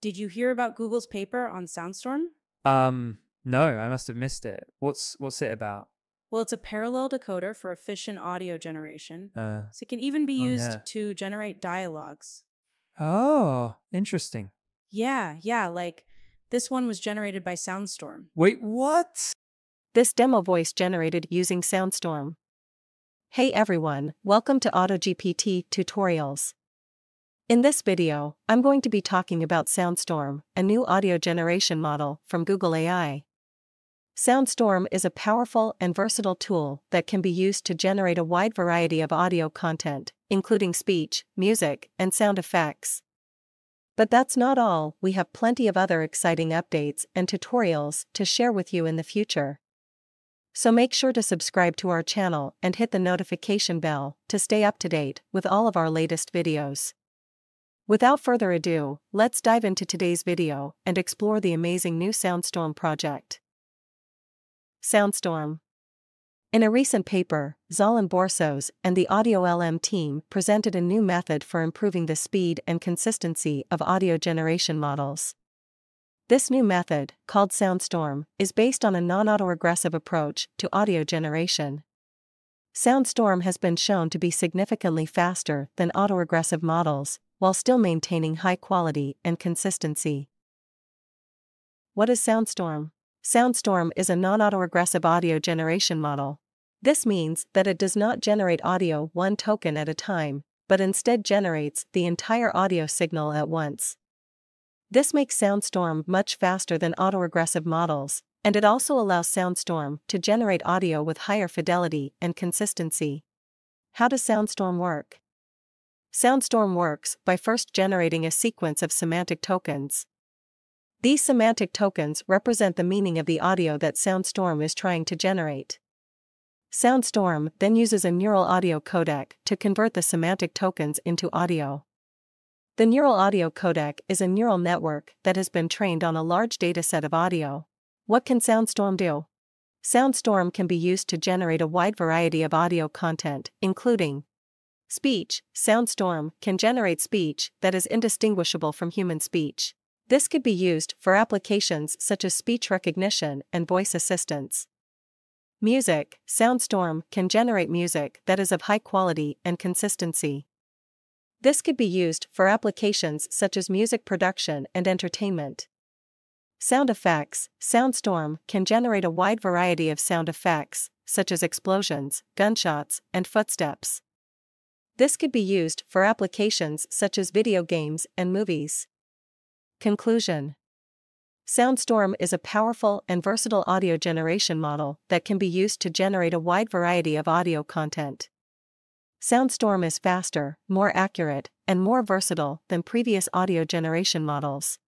Did you hear about Google's paper on Soundstorm? Um, no, I must have missed it. What's what's it about? Well, it's a parallel decoder for efficient audio generation. Uh, So it can even be Oh, used yeah. to generate dialogues. oh, interesting. Yeah, yeah, like this one was generated by Soundstorm. Wait, what? This demo voice generated using Soundstorm. Hey everyone, welcome to AutoGPT tutorials. In this video, I'm going to be talking about Soundstorm, a new audio generation model from Google AI. Soundstorm is a powerful and versatile tool that can be used to generate a wide variety of audio content, including speech, music, and sound effects. But that's not all, we have plenty of other exciting updates and tutorials to share with you in the future. So make sure to subscribe to our channel and hit the notification bell to stay up to date with all of our latest videos. Without further ado, let's dive into today's video and explore the amazing new Soundstorm project. Soundstorm. In a recent paper, Zalán Borsos and the Audio LM team presented a new method for improving the speed and consistency of audio generation models. This new method, called Soundstorm, is based on a non autoregressive approach to audio generation. Soundstorm has been shown to be significantly faster than autoregressive models, while still maintaining high quality and consistency. What is Soundstorm? Soundstorm is a non autoregressive audio generation model. This means that it does not generate audio one token at a time, but instead generates the entire audio signal at once. This makes Soundstorm much faster than autoregressive models, and it also allows Soundstorm to generate audio with higher fidelity and consistency. How does Soundstorm work? Soundstorm works by first generating a sequence of semantic tokens. These semantic tokens represent the meaning of the audio that Soundstorm is trying to generate. Soundstorm then uses a neural audio codec to convert the semantic tokens into audio. The neural audio codec is a neural network that has been trained on a large dataset of audio. What can Soundstorm do? Soundstorm can be used to generate a wide variety of audio content, including speech. Soundstorm can generate speech that is indistinguishable from human speech. This could be used for applications such as speech recognition and voice assistance. Music. Soundstorm can generate music that is of high quality and consistency. This could be used for applications such as music production and entertainment. Sound effects Soundstorm can generate a wide variety of sound effects, such as explosions, gunshots, and footsteps. This could be used for applications such as video games and movies. Conclusion Soundstorm is a powerful and versatile audio generation model that can be used to generate a wide variety of audio content. Soundstorm is faster, more accurate, and more versatile than previous audio generation models.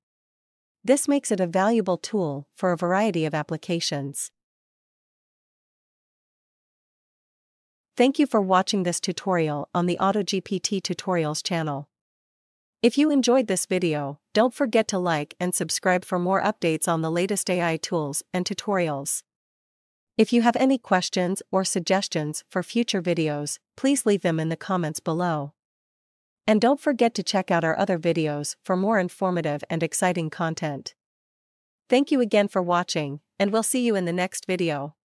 This makes it a valuable tool for a variety of applications. Thank you for watching this tutorial on the AutoGPT Tutorials channel. If you enjoyed this video, don't forget to like and subscribe for more updates on the latest AI tools and tutorials. If you have any questions or suggestions for future videos, please leave them in the comments below. And don't forget to check out our other videos for more informative and exciting content. Thank you again for watching, and we'll see you in the next video.